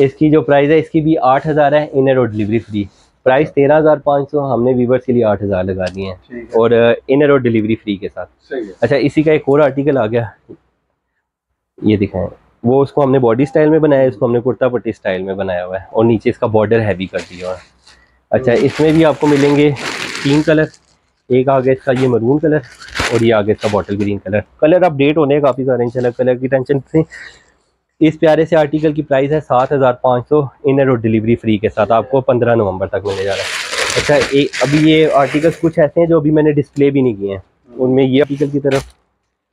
इसकी जो प्राइस है इसकी भी आठ हज़ार है इनर और डिलीवरी फ्री प्राइस तेरह हज़ार पाँच सौ हमने व्यूवर्स के लिए आठ हज़ार लगा दिए हैं। और इनर और डिलीवरी फ्री के साथ। अच्छा इसी का एक और आर्टिकल आ गया। ये दिखाएँ। वो उसको हमने बॉडी स्टाइल में बनाया है इसको हमने कुर्ता पट्टी स्टाइल में बनाया हुआ है। और नीचे इसका बॉर्डर हैवी कर दिया हुआ है। अच्छा इसमें भी आपको मिलेंगे तीन कलर एक आ गया इसका ये मरून कलर और ये आ गया इसका bottle green colour colour update होने काफ़ी सारे इंशाल्लाह कलर की टेंशन से। इस प्यारे से आर्टिकल की प्राइस है सात हज़ार पाँच सौ। इनर और डिलीवरी फ्री के साथ आपको पंद्रह नवंबर तक मिलने जा रहा है। अच्छा एक अभी ये आर्टिकल्स कुछ ऐसे हैं जो अभी मैंने डिस्प्ले भी नहीं किए हैं। उनमें ये आर्टिकल की तरफ़।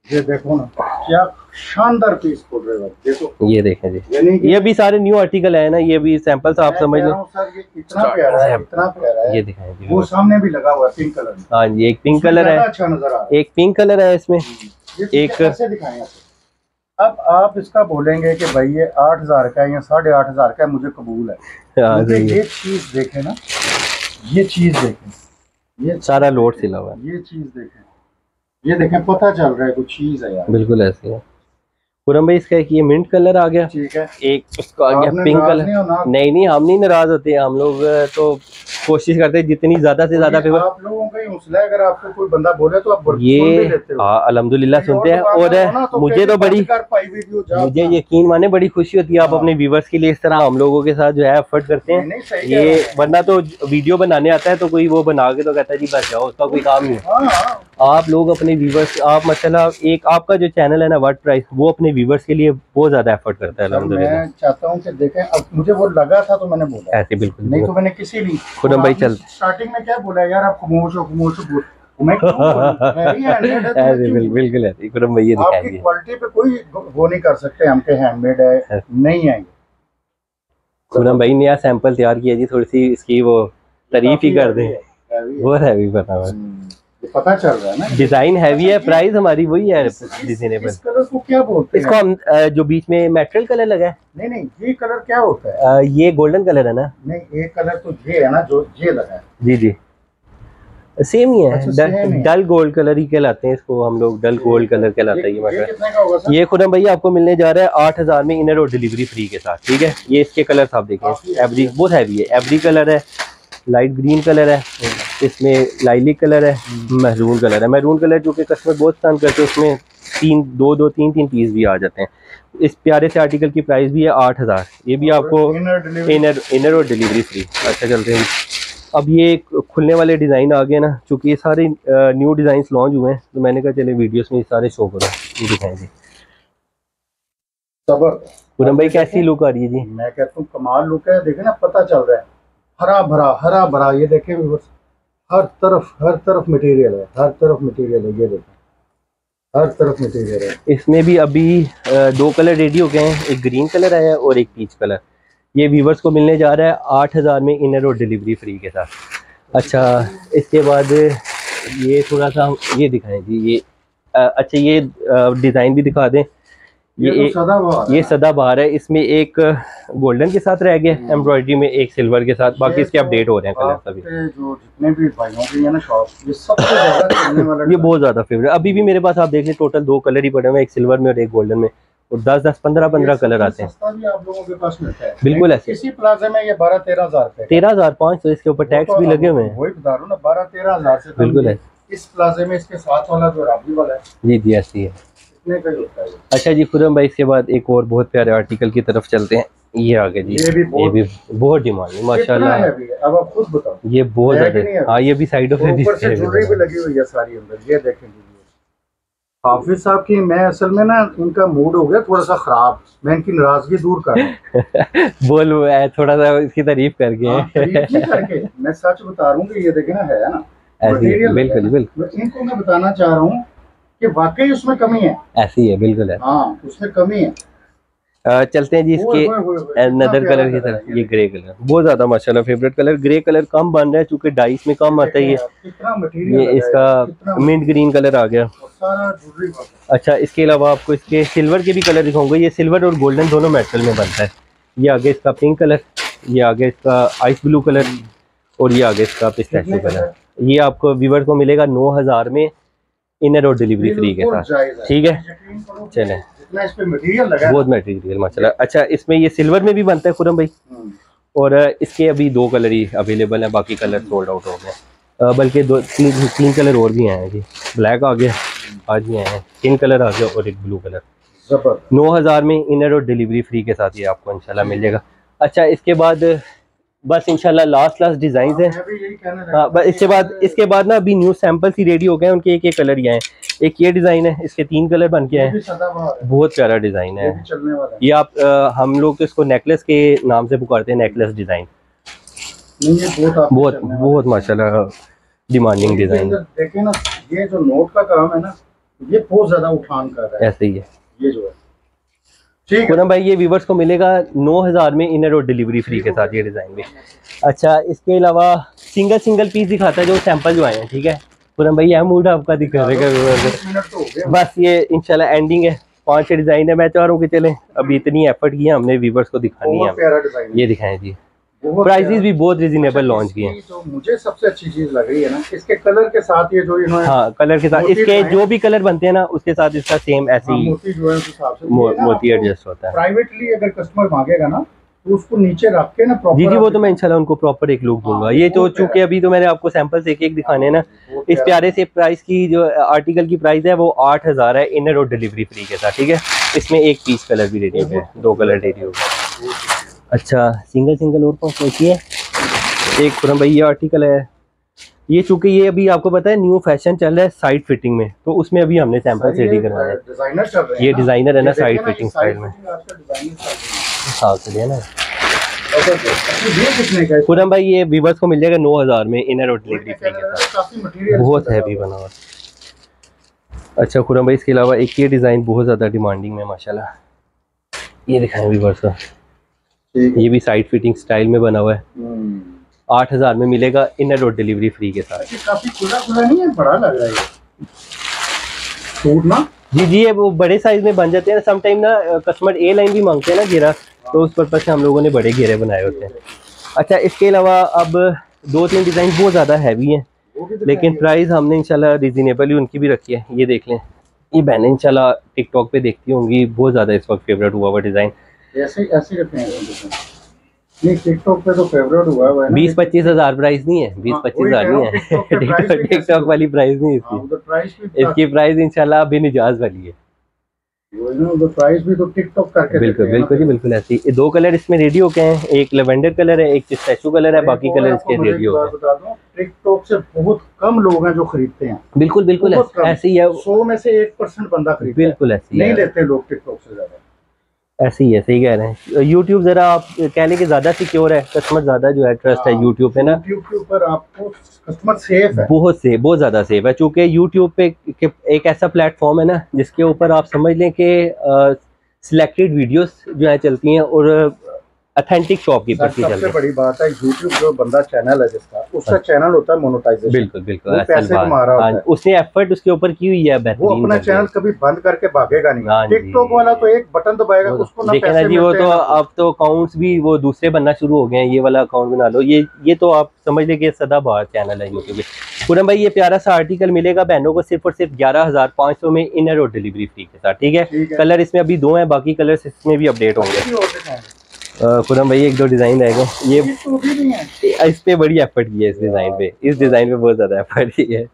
ये देखो ना क्या शानदार पीस खोल रहे हो देखो। ये देखें जी। यानी ये भी सारे न्यू आर्टिकल है ना ये भी सैंपल्स आप समझ लो। हूँ ये इतना प्यारा है इतना प्यारा है। ये दिखाएँ जी। वो सामने भी लगा हुआ है पिंक कलर हाँ जी एक पिंक कलर है। अच्छा नज़र आ रहा एक पिंक कलर है इसमें। एक- एक कैसे दिखाएँ आपको अब आप इसका बोलेंगे कि भाई ये आठ हज़ार का है या साढ़े आठ हज़ार का है मुझे कबूल है। हाँ ये चीज़ देखे ना ये चीज़ देखे। ये सारा लोड सिला हुआ है। ये चीज़ देखें। ये देखें पता चल रहा है कुछ चीज़ है यार। बिल्कुल ऐसे है। पूरम भाई इसका एक ये मिंट कलर आ गया। ठीक है। एक उसका आ गया पिंक कलर नहीं होना? नहीं नहीं हम नहीं नाराज़ होते हम लोग तो कोशिश करते हैं जितनी ज़्यादा से ज़्यादा फेवर आप लोगों का हौसला है। अगर आपको कोई बंदा बोले तो आप ये लेते हो। हाँ अल्हम्दुलिल्लाह सुनते हैं। और हो ना, तो मुझे तो बड़ी मुझे यकीन माने बड़ी खुशी होती है। आप हाँ। अपने व्यूवर्स के लिए इस तरह हम लोगों के साथ जो है एफर्ट करते हैं। नहीं, ये हैं। वरना तो वीडियो बनाने आता है तो कोई वो बना के तो कहता है जी बस जाओ उसका कोई काम नहीं है। हाँ हाँ। आप लोग अपने व्यूवर्स आप मतलब एक आपका जो चैनल है ना वर्ड प्राइस वो अपने व्यूवर्स के लिए बहुत ज़्यादा एफर्ट करता है मैं चाहता हूँ कि देखें अब मुझे वो लगा था तो मैंने बोला। ऐसे बिल्कुल नहीं तो मैंने किसी नहीं खुदम भाई चल। स्टार्टिंग में क्या बोला यार आप खामोश हो खामोश हो ही है, तो बिल्कुल आपकी क्वालिटी पे कोई वो नहीं कर सकते हमके हैंडमेड है नहीं आएँगे खुदम भाई नया सैंपल तैयार किया जी थोड़ी सी इसकी वो तारीफ़ ही कर दें। है, है। बहुत हैवी बना हुआ है। हम्म, पता चल रहा है ना? डिज़ाइन हैवी है प्राइस हमारी वही है रिजनेबल इस कलर को क्या बोलते हैं? इसको हम जो बीच में मेटल कलर लगा है। नहीं नहीं ये कलर क्या होता है? ये गोल्डन कलर है ना। नहीं एक कलर तो ये है ना जो ये लगा है। जी जी। सेम ही है अच्छा, डल। डल गोल्ड कलर ही कहलाते हैं इसको हम लोग डल गोल्ड कलर कहलाता है ये ये मटेरियल सर? ये खुदम भैया आपको मिलने जा रहा है आठ हज़ार में इनर और डिलीवरी फ्री के साथ ठीक है? ये इसके कलर आप देखें एवरी बहुत हैवी है एवरी कलर है लाइट ग्रीन कलर है इसमें लाइलिक कलर है महरून कलर है। महरून कलर जो कि कस्टमर बहुत पसंद करते हैं उसमें तीन दो दो तीन तीन पीस भी आ जाते हैं। इस प्यारे से आर्टिकल की प्राइस भी है आठ हज़ार। ये भी आपको इनर इनर और डिलीवरी फ्री अच्छा चलते हैं। अब ये खुलने वाले डिज़ाइन आ गए ना चूँकि ये सारे न्यू डिज़ाइन लॉन्च हुए हैं तो मैंने कहा चले वीडियोस में ये सारे शो करो ये दिखाएँ जी सबर पूरम भाई कैसी लुक आ रही है जी? मैं कहता हूँ कमाल लुक है। देखे ना पता चल रहा है। हरा भरा हरा भरा ये देखे हर तरफ़ हर तरफ़ मटेरियल है, हर तरफ़ मटेरियल है, ये देखें। हर तरफ़ मटेरियल है। इसमें भी अभी दो कलर रेडी हो गए हैं, एक ग्रीन कलर आया है और एक पीच कलर ये व्यूवर्स को मिलने जा रहा है आठ हज़ार में इनर और डिलीवरी फ्री के साथ। अच्छा इसके बाद ये थोड़ा सा, ये दिखाएँ जी, ये अच्छा ये डिज़ाइन भी दिखा दें। ये ये तो ये। सदाबहार है। इसमें एक गोल्डन के साथ रह गया हम्म। एम्ब्रॉयडरी में एक सिल्वर के साथ। बाकी इसके तो अपडेट हो रहे हैं कलर सभी। जो जितने भी भाइयों की ना शॉप ये सबसे ज़्यादा चलने वाला ये बहुत ज़्यादा फेवरेट अभी भी मेरे पास आप देख लें टोटल दो कलर ही पड़े हुए एक सिल्वर में और एक गोल्डन में। और दस दस पंद्रह पंद्रह कलर आते हैं। आप लोगों के पास मिलता है। बिल्कुल ऐसे। इसी प्लाजा में ये बारह तेरह हज़ार तेरह हज़ार पाँच सौ इसके ऊपर टैक्स भी लगे हुए हैं। वही बता रहा हूँ ना बारह तेरह हज़ार से बिल्कुल। है इस प्लाजे में इसके साथ वाला जो राबी वाला है। जी जी ऐसी है। इतने का होता है अच्छा जी खुरम भाई इसके बाद एक और बहुत प्यारे आर्टिकल की तरफ़ चलते हैं। ये आगे जी। ये भी ये बहुत- भी बहुत डिमांड है माशाल्लाह। है अब आप खुद बताओ। ये बहुत है ज़्यादा हाँ ये भी साइडों भी ऊपर से ज्वेलरी भी लगी हुई है सारी अंदर। ये देखें हाफिज साहब की मैं असल में ना इनका मूड हो गया थोड़ा सा खराब। मैं इनकी नाराज़गी दूर कर बोल है थोड़ा सा इसकी तारीफ़ करके। हाँ, तारीफ़ नहीं करके। मैं सच बता रहा हूँ कि ये देखे ना है ना? है बिल्कुल बिल्कुल। इनको मैं बताना चाह रहा हूँ कि वाकई उसमें कमी है। ऐसी है बिल्कुल है। हाँ उसमें कमी है। चलते हैं जी इसके नदर कलर की तरफ़ ये ग्रे कलर। बहुत ज़्यादा माशाल्लाह फेवरेट कलर। ग्रे कलर कम बन रहा है क्योंकि डाइस में कम आता है। ये ये इसका मिंट ग्रीन कलर आ गया। अच्छा इसके अलावा आपको इसके सिल्वर के भी कलर दिखाऊँगा। ये सिल्वर और गोल्डन दोनों मेटल में बनता है। ये आगे इसका पिंक कलर ये आगे इसका आइस ब्लू कलर और ये आगे इसका कितने कलर। ये आपको व्यूवर को मिलेगा नौ हज़ार में। इनर और डिलीवरी फ्री के साथ। ठीक है? चलें। बहुत मटेरियल माशाल्लाह। अच्छा इसमें ये सिल्वर में भी बनता है खुरम भाई? हम्म, और इसके अभी दो कलर ही अवेलेबल हैं बाकी कलर सोल्ड आउट हो गए। बल्कि दो तीन तीन कलर और भी आए हैं जी। ब्लैक आ गया आज भी आए हैं। तीन कलर आ गया और एक ब्लू कलर नौ हज़ार में इनर और डिलीवरी फ्री के साथ ये आपको इंशाल्लाह मिल जाएगा। अच्छा इसके बाद बस इंशाल्लाह लास्ट लास्ट डिज़ाइन है। हाँ बस इसके बाद इसके बाद ना अभी न्यू सैंपल्स ही रेडी हो गए उनके एक एक कलर ही आए हैं। एक ये डिज़ाइन है इसके तीन कलर बन के आए हैं। बहुत प्यारा डिज़ाइन है। ये आप हम लोग इसको नेकलेस के नाम से पुकारते हैं नेकलेस डिज़ाइन बहुत बहुत माशाल्लाह डिमांडिंग डिज़ाइन देखें ना ये जो नोट का काम है ना ये बहुत ज़्यादा उठान कर रहा है। ऐसे ही है। ये जो है। ठीक है। भाई ये व्यूवर्स को मिलेगा नौ हज़ार में इनर और डिलीवरी फ्री के साथ ये डिज़ाइन में। अच्छा इसके अलावा सिंगल सिंगल पीस दिखाता है जो सैंपल जो आए हैं ठीक है? पूनम भाई यह मूड आपका दिखा देगा तो हो बस ये इनशाला एंडिंग है। पाँच छह डिज़ाइन है मैं चाह रहा हूँ कि चले अभी इतनी एफर्ट किया है हमने व्यूवर्स को दिखानी है। ये दिखाएँ जी। बहुत प्राइजेस भी बहुत रिजनेबल लॉन्च किए हैं। जो मुझे सबसे अच्छी चीज़ लग रही है ना इसके कलर के साथ ये जो इन्होंने हाँ कलर के साथ। इसके जो भी कलर बनते हैं ना उसके साथ इसका सेम ऐसे हाँ, ही मोती जो है मोती एडजस्ट होता है। प्राइवेटली अगर कस्टमर मांगेगा ना तो उसको नीचे रख के ना प्रॉपर जी जी वो तो मैं इंशाल्लाह उनको प्रॉपर एक लुक दूँगा। हाँ, ये तो बहुत चूँकि अभी तो मैंने आपको सैंपल्स एक एक दिखाने ना इस प्यारे से प्राइस की जो आर्टिकल की प्राइस है वो आठ हज़ार है इनर और डिलीवरी फ्री के साथ ठीक है? इसमें एक पीस कलर भी रेडी हो गया दो कलर रेडी हो। गए अच्छा सिंगल सिंगल और कौन सी है एक खुरम भाई ये आर्टिकल है। ये चूँकि ये अभी आपको पता है न्यू फ़ैशन चल रहा है साइड फिटिंग में तो उसमें अभी हमने सैंपल्स रेडी करवाए हैं। डिज़ाइनर चल रहे ये डिज़ाइनर है ना side fitting ये में। है। चलिए ना? खुरम भाई ये वीवर्स को मिल जाएगा नौ हज़ार में इनर और डिलीवरी फ्री के साथ। बहुत हैवी बना हुआ अच्छा खुरम भाई इसके अलावा एक ये डिज़ाइन बहुत ज़्यादा डिमांडिंग में माशाल्लाह। ये दिखाएँ वीवर्स का। ये भी साइड फिटिंग स्टाइल में बना हुआ है। हम्म। आठ हज़ार में मिलेगा इनर और डिलीवरी फ्री के साथ। काफ़ी खुला खुला नहीं है? बड़ा लग रहा है सूट ना? जी जी ये वो बड़े साइज़ में बन जाते हैं। सम टाइम ना कस्टमर ए लाइन भी मांगते हैं ना घेरा। तो उस पर्पज से हम लोगों ने बड़े घेरे बनाए होते हैं। अच्छा इसके अलावा अब दो तीन डिज़ाइन बहुत ज़्यादा हैवी हैं। लेकिन प्राइस हमने इंशाल्लाह रिजनेबल ही उनकी भी रखी है। ये देख लें। ये बहनें इंशाल्लाह टिकटॉक पे देखती होंगी। बहुत ज़्यादा इस वक्त फेवरेट हुआ हुआ डिज़ाइन ऐसे ऐसे रखे हैं ये नहीं टिकटॉक पे तो फेवरेट हुआ है बीस पच्चीस हज़ार प्राइस नहीं है बीस हाँ, पच्चीस हज़ार नहीं है। टिकटॉक वाली प्राइस नहीं हाँ, इसकी भी इसकी प्राइस इंशाल्लाह बिन इजाज वाली है। प्राइस भी तो टिकटॉक करके बिल्कुल देते हैं ना बिल्कुल जी बिल्कुल ऐसी दो कलर इसमें रेडी हो गए हैं एक लेवेंडर कलर है एक पिस्ताचियो कलर है बाकी कलर इसके रेडी हो। गए टिकटॉक से बहुत कम लोग हैं जो खरीदते हैं। बिल्कुल बिल्कुल ऐसे ही है। सौ में से एक परसेंट बंदा खरीद बिल्कुल ऐसी नहीं लेते लोग टिकटॉक से ज़्यादा। ऐसे ही है सही कह रहे हैं। यूट्यूब जरा आप कह लें कि ज़्यादा सिक्योर है कस्टमर ज़्यादा जो है ट्रस्ट है हाँ, यूट्यूब पे ना। यूट्यूब के ऊपर आपको कस्टमर सेफ़ है। बहुत सेफ़ बहुत ज़्यादा सेफ़ है। चूँकि यूट्यूब पे के- एक ऐसा प्लेटफॉर्म है ना जिसके ऊपर आप समझ लें कि सिलेक्टेड वीडियोस जो है चलती हैं और अथेंटिक शॉपकीपर की सबसे बड़ी बात है यूट्यूब जो बंदा चैनल है जिसका उसका चैनल होता है मोनेटाइजेशन बिल्कुल बिल्कुल वो पैसे कमा रहा हाँ, होता है। उसने एफर्ट उसके ऊपर की हुई है वो अपना चैनल कभी बंद करके भागेगा हाँ नहीं टिकटॉक वाला तो एक बटन दबाएगा उसको ना देखे ना पैसे जी वो तो अब तो अकाउंट्स भी वो दूसरे बनना शुरू हो गए हैं ये वाला अकाउंट बना लो। ये ये तो आप समझ लें कि सदाबहार चैनल है यूट्यूब पूरम भाई ये प्यारा सा आर्टिकल मिलेगा बहनों को सिर्फ़ और सिर्फ़ ग्यारह हज़ार पाँच सौ में इनर और डिलीवरी फ्री के साथ ठीक है? कलर इसमें अभी दो हैं बाकी कलर्स इसमें भी अपडेट होंगे। खुरम भाई एक दो डिज़ाइन रहेंगे ये ये इस पे बड़ी एफर्ट की है इस डिज़ाइन पे। इस डिज़ाइन पे बहुत ज़्यादा एफर्ट की है।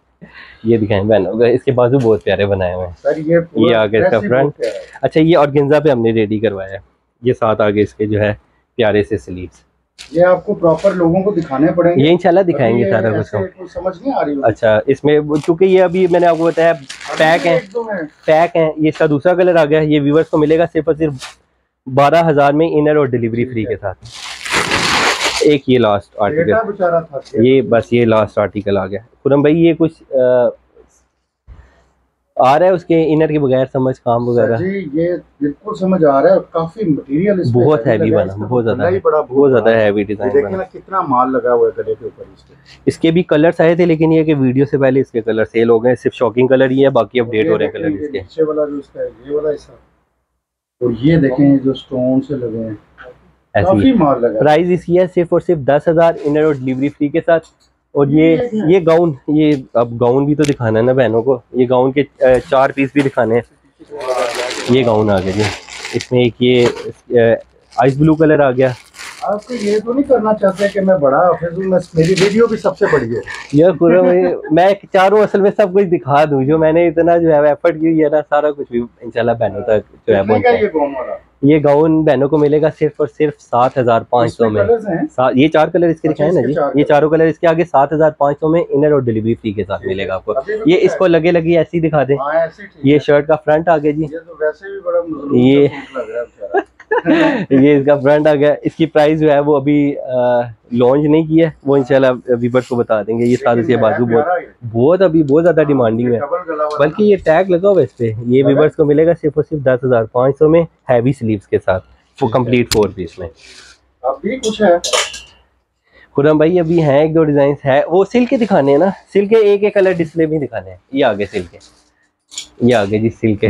ये दिखाएँ बहनों इसके बाजू बहुत प्यारे बनाए हुए हैं। सर ये ये आगे इसका है। अच्छा ये ऑर्गेन्जा पे हमने रेडी करवाया है। ये साथ आगे इसके जो है प्यारे से स्लीव्स ये आपको प्रॉपर लोगों को दिखाने पड़ेंगे। ये इंशाल्लाह दिखाएँगे सारा कुछ समझ नहीं आ रही अच्छा इसमें चूँकि ये अभी मैंने आपको बताया पैक है। है। पैक है। ये इसका दूसरा कलर आ गया। ये व्यूवर्स को मिलेगा सिर्फ़ और सिर्फ़ बारह हज़ार में इनर और डिलीवरी फ्री के साथ। एक ये लास्ट आर्टिकल था ये बस ये लास्ट आर्टिकल आ गया। खुरम भाई ये कुछ अ, आ रहा है उसके इनर के बगैर समझ काम वगैरह? जी ये बिल्कुल समझ आ रहा है काफ़ी मटेरियल बहुत हैवी बना बहुत ज़्यादा बड़ा बहुत ज़्यादा हैवी डिज़ाइन देखिए ना कितना माल लगा हुआ है गले के ऊपर इसके। इसके भी कलर्स आए थे लेकिन ये कि वीडियो से पहले इसके कलर सेल हो गए सिर्फ़ शॉकिंग कलर ही है बाकी अपडेट हो रहे हैं कलर इसके। नीचे वाला जो इसका है ये वाला हिस्सा और ये देखें जो स्टोन से लगे हैं काफ़ी माल लगा प्राइस इसकी है सिर्फ़ और सिर्फ़ दस हज़ार इनर और डिलीवरी फ्री के साथ। और ये ये गाउन ये अब गाउन भी तो दिखाना है ना बहनों को। ये गाउन के चार पीस भी दिखाने हैं। ये गाउन आ गया जी। इसमें एक ये आइस ब्लू कलर आ गया। आपको ये तो नहीं करना चाहते कि मैं बड़ा हाफिज हूँ मेरी वीडियो भी सबसे बड़ी है। यार पूरा मैं चारों असल में सब कुछ दिखा दूँ जो मैंने इतना जो है एफर्ट की है ना सारा कुछ भी इंशाल्लाह बहनों तक जो है ये वाला? ये गाउन बहनों को मिलेगा सिर्फ़ और सिर्फ़ सात हज़ार पाँच सौ में। ये चार कलर इसके अच्छा, दिखाए ना जी? चार ये। चारों कलर इसके आगे सात हज़ार पाँच सौ में इनर और डिलीवरी फ्री के साथ मिलेगा आपको। ये इसको लगे लगी ऐसी दिखा दें। है। ये शर्ट का फ्रंट आ गया जी। ये ये- इसका फ्रंट आ गया। इसकी प्राइस जो है वो अभी लॉन्च नहीं की है। वो इंशाल्लाह वीवर को बता देंगे। ये सारे से बाजू बहुत बहुत अभी बहुत ज़्यादा डिमांडिंग है। बल्कि ये टैग लगा हुआ है इस पे। ये? वीवर्स को मिलेगा सिर्फ़ और सिर्फ़ दस हज़ार पाँच सौ में हैवी स्लीव्स के साथ। वो कंप्लीट फोर पीस में। अब भी कुछ है? खुरम भाई अभी हैं एक दो डिज़ाइन है। वो सिल्क के दिखाने हैं ना। सिल्क के एक एक कलर डिस्प्ले में दिखाने हैं। ये आगे सिल्क के ये आगे जी सिल्क के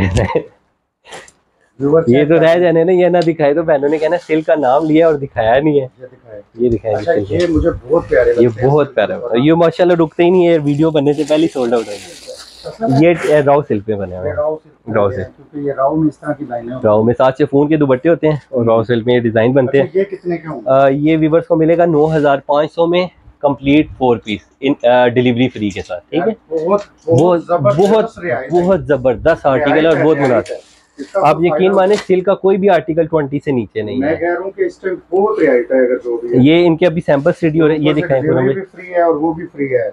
ये तो रह जाने ना ये ना दिखाए तो बहनों ने कहना सिल्क का नाम लिया और दिखाया नहीं है। ये दिखाए ये दिखाया अच्छा ये मुझे बहुत प्यारे ये हैं। बहुत प्यारा है। ये माशाल्लाह रुकते ही नहीं है वीडियो बनने से पहले सोल्ड आउट हो ये राव सिल्क पे बने हुए हैं। राव सिल्क राव में इस तरह की लाइनें राव में सात से फ़ोन के दुपट्टे होते हैं और राव सिल्क में ये डिज़ाइन बनते हैं हैं। अच्छा, ये कितने के ये वीवर्स को मिलेगा नौ हज़ार पाँच सौ में कंप्लीट फोर पीस इन डिलीवरी फ्री के साथ ठीक है? बहुत बहुत ज़बरदस्त बहुत ज़बरदस्त आर्टिकल और बहुत है, मुनासिब। आप यकीन माने सिल्क का कोई भी आर्टिकल ट्वेंटी से नीचे नहीं मैं है। कह रहा हूँ कि इस टाइम बहुत रियायत है अगर जो भी है। ये इनके अभी सैंपल रेडी हो रहे हैं ये ऊपर से दिखाएँ थोड़ा delivery हमें। भी फ्री है और वो भी फ्री है।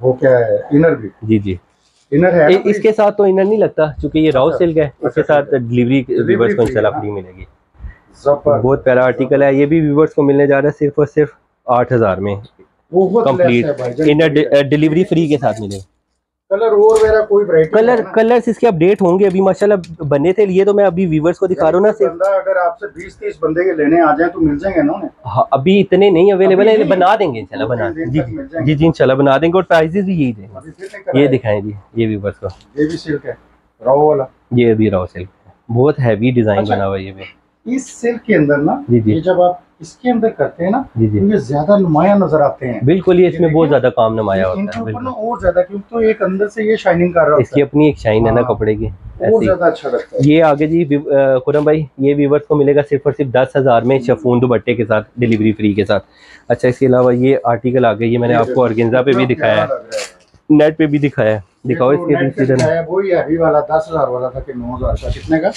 वो क्या है? इनर भी। जी जी। इनर है इसके साथ तो इनर नहीं लगता क्योंकि ये राउ अच्छा, सिल्क है। इसके अच्छा, साथ डिलीवरी व्यूवर्स को इंशाल्लाह फ्री मिलेगी। बहुत प्यारा आर्टिकल है। ये भी व्यूवर्स को मिलने जा रहा है सिर्फ़ और सिर्फ़ आठ हज़ार में। कंप्लीट इनर डिलीवरी फ्री के साथ मिलेगा कलर और मेरा कोई वैरायटी कलर कलर्स इसके अपडेट होंगे अभी माशाल्लाह बने थे ये तो मैं अभी व्यूवर्स को दिखा रहा हूँ ना सिर्फ़ बंदा अगर आपसे 20 30 बंदे के लेने आ जाए तो मिल जाएँगे ना उन्हें? हाँ, अभी इतने नहीं अवेलेबल है बना देंगे इंशाल्लाह बना जी। जी जी इंशाल्लाह बना देंगे और प्राइजेस भी यही देंगे ये। दिखाएँ जी ये व्यूवर्स को। ये भी सिल्क है रॉ वाला। ये भी राव सिल्क बहुत हैवी डिज़ाइन अच्छा। बना हुआ है ये भी। इस सिल्क के अंदर ना जी जी। जब आप इसके अंदर करते हैं ना ये ज़्यादा नुमाया नज़र आते हैं। बिल्कुल ये इसमें बहुत ज़्यादा काम नमाया होता है ना और ज़्यादा क्योंकि तो एक अंदर से ये शाइनिंग कर रहा है। इसकी अपनी एक शाइन है ना हाँ। कपड़े की और ज़्यादा अच्छा लगता है। ये आगे जी खुरम भाई ये व्यूवर्स को मिलेगा सिर्फ़ और सिर्फ़ दस हज़ार में शफून दुपट्टे के साथ डिलीवरी फ्री के साथ। अच्छा इसके अलावा ये आर्टिकल आ गया ये मैंने आपको अर्गेंजा पे भी दिखाया है। नेट पे भी दिखाया है। दिखाओ इसके वाला दस हज़ार वाला था कि नौ हज़ार का कितने का?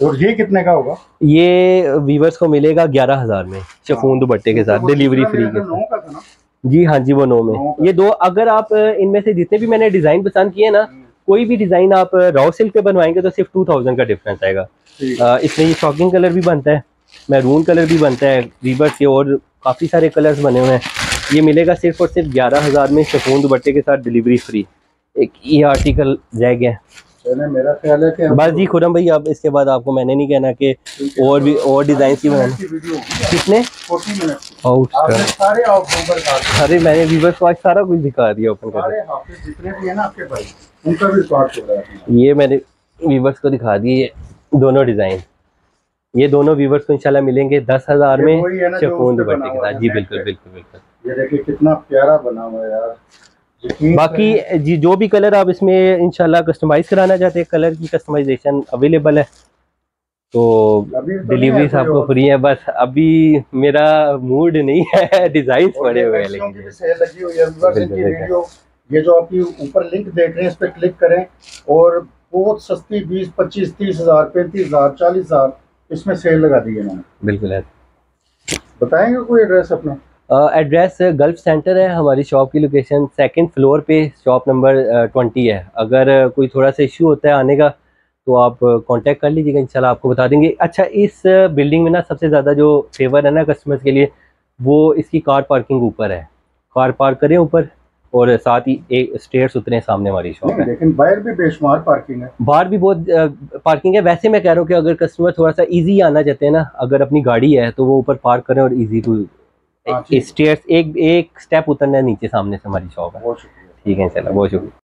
और ये कितने का होगा? ये वीवर्स को मिलेगा ग्यारह हज़ार में शफून हाँ। दुपट्टे के साथ डिलीवरी फ्री के तो साथ। जी हाँ जी वो नौ में। ये दो अगर आप इनमें से जितने भी मैंने डिज़ाइन पसंद किए ना कोई भी डिज़ाइन आप रॉ सिल्क पे बनवाएँगे तो सिर्फ़ टू थाउज़ेंड का डिफरेंस आएगा। इसमें ये शॉकिंग कलर भी बनता है मैरून कलर भी बनता है रीवर के और काफ़ी सारे कलर्स बने हुए हैं। ये मिलेगा सिर्फ़ और सिर्फ़ ग्यारह हज़ार में शिफोन दुपट्टे के साथ डिलीवरी फ्री एक ये आर्टिकल रह गया। मेरा ख्याल है कि बस जी खुरम भाई अब इसके बाद आपको मैंने नहीं कहना कि और भी और डिज़ाइन की बनाना। कितने? 40 मिनट की। आउट सारे अरे मैंने वीवर्स सारा कुछ दिखा दिया ओपन कर सारे हाफिज जितने भी है ना आपके भाई उनका भी रिकॉर्ड हो रहा है ये मैंने वीवर्स को दिखा दिए ये दोनों डिज़ाइन ये दोनों वीवर्स को इंशाल्लाह मिलेंगे दस हज़ार में जो शिफोन उस पे दुपट्टे के साथ। जी बिल्कुल बिल्कुल बिल्कुल। ये देखिए कितना प्यारा बना हुआ है यार। बाकी जी जो भी कलर आप इसमें इंशाल्लाह कस्टमाइज कराना चाहते हैं कलर की कस्टमाइजेशन अवेलेबल है तो डिलीवरी कोई आपको फ्री है बस अभी मेरा मूड नहीं है डिज़ाइन पड़े हुए हैं लेकिन। है ये जो आपकी ऊपर लिंक देख रहे हैं इस पर क्लिक करें और बहुत सस्ती बीस पच्चीस तीस हज़ार पैंतीस हज़ार चालीस हज़ार इसमें सेल लगा दी है इन्होंने। बिल्कुल है। बताएँगे कोई एड्रेस अपना? एड्रेस गल्फ सेंटर है हमारी शॉप की लोकेशन सेकंड फ्लोर पे शॉप नंबर ट्वेंटी है। अगर कोई थोड़ा सा इशू होता है आने का तो आप कांटेक्ट कर लीजिएगा इंशाल्लाह आपको बता देंगे। अच्छा इस बिल्डिंग में ना सबसे ज़्यादा जो फेवर है ना कस्टमर्स के लिए वो इसकी कार पार्किंग ऊपर है। कार पार्क करें ऊपर और साथ ही एक स्टेयर्स उतरे सामने हमारी शॉप है। लेकिन बाहर भी बेशुमार पार्किंग है। बाहर भी बहुत पार्किंग है। वैसे मैं कह रहा हूँ कि अगर कस्टमर थोड़ा सा इजी आना चाहते हैं ना अगर अपनी गाड़ी है तो वो ऊपर पार्क करें और इजी टू। स्टेयर्स एक एक स्टेप उतरना है नीचे सामने से हमारी शॉप है। ठीक है चलो बहुत शुक्रिया।